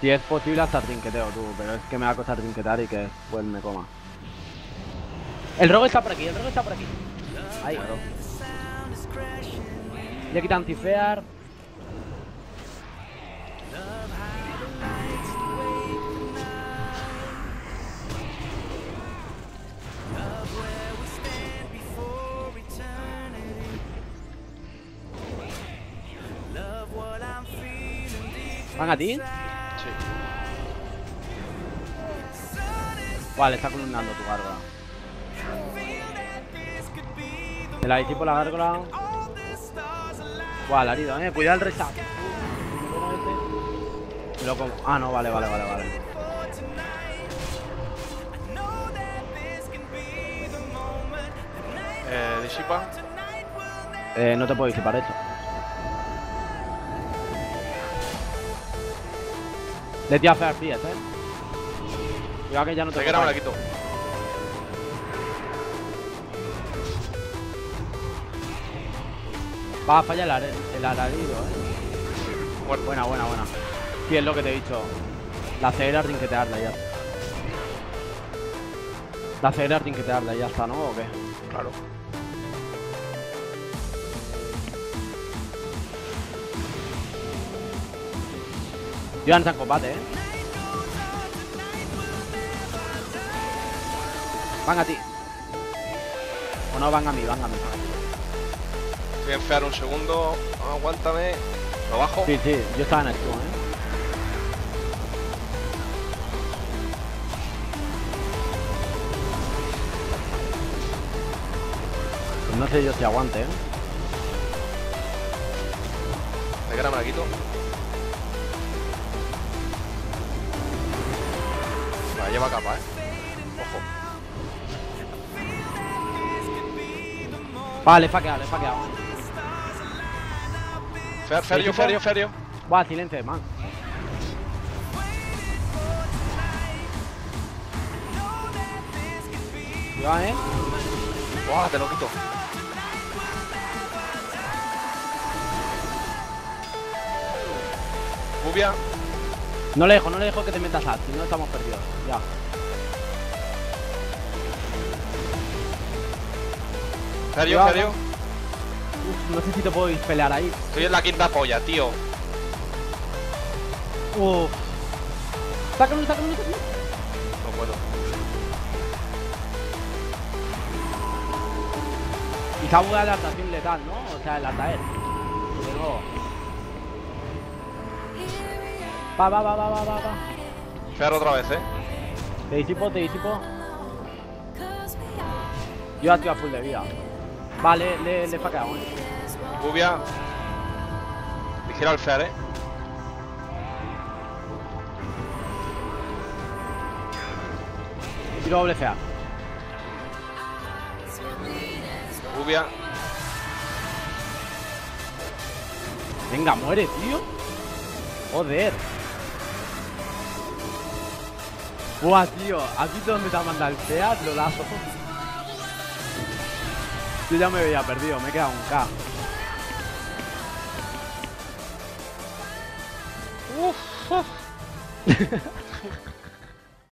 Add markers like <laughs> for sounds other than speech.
Si es posible hasta trinqueteo tú, pero es que me va a costar trinquetar y que después me coma. El rogue está por aquí, el rogue está por aquí. Ahí. Claro. Le quita antifear. ¿Van a ti? Sí. Vale, está columnando tu gárgola. Te la disipo la gárgola. Buah, la herido, eh. Cuidado el. Me lo como. Ah, no, vale, vale, vale, vale. Eh, disipa. Eh, no te puedo disipar esto. Le tía fair pies, eh. Cuidado que ya no te Ceguera me la quito. Va a fallar el, el alarido, eh. Muerto. Buena, buena, buena. Sí, es lo que te he dicho. La ceguera trinquetearla ya. La ceguera trinquetearla ya está, ¿no? ¿O qué? Claro. Yo en combate, eh. Van a ti. O no, van a mí, van a mí. Voy a enfriar un segundo. Aguántame. Lo bajo. Sí, sí, yo estaba en esto, eh. Pues no sé yo si aguante, eh. Ceguera me la quito. Lleva capa, eh. Ojo. Vale, faqueado, le he faqueado. Fer, ferio, ferio, ferio. Buah, silencio, man. Cuidado, eh. Buah, te lo quito. Bubia. No le dejo, no le dejo que te metas a, si no estamos perdidos. Ya. Cuidado. ferio. Uf, no sé si te puedo pelear ahí. Estoy en la quinta polla, tío. Uf. Sácalo, sácalo, sácalo. No puedo. Y se ha la adaptación letal, ¿no? O sea, el ataer. De nuevo. Va, va, va, va, va, va. Fer otra vez, eh. Te disipo, te disipo. Yo estoy a full de vida. Vale, le, le he faqueado, eh. Bubia. Vigila el Fer, eh. Tiro doble fea. Bubia. Venga, muere, tío. Joder. Buah, tío. ¿Has visto dónde te ha mandado el FEAT? Lo lazo. Yo ya me veía perdido, me he quedado un K. <laughs>